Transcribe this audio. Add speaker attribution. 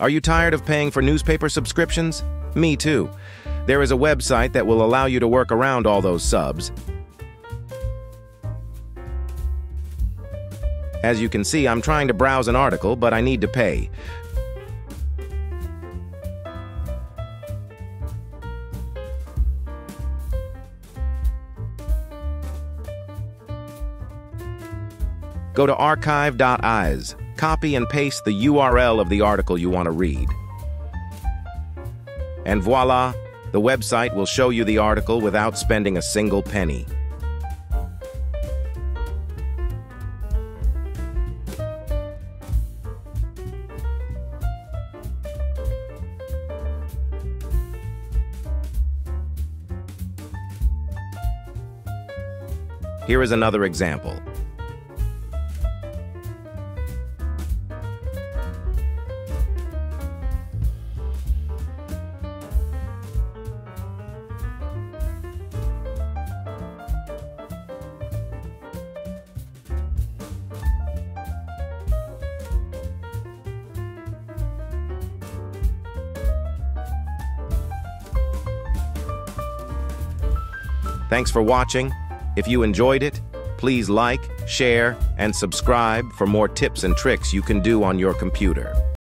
Speaker 1: Are you tired of paying for newspaper subscriptions? Me too. There is a website that will allow you to work around all those subs. As you can see, I'm trying to browse an article, but I need to pay. Go to archive.is, copy and paste the URL of the article you want to read. And voila, the website will show you the article without spending a single penny. Here is another example. Thanks for watching. If you enjoyed it, please like, share, and subscribe for more tips and tricks you can do on your computer.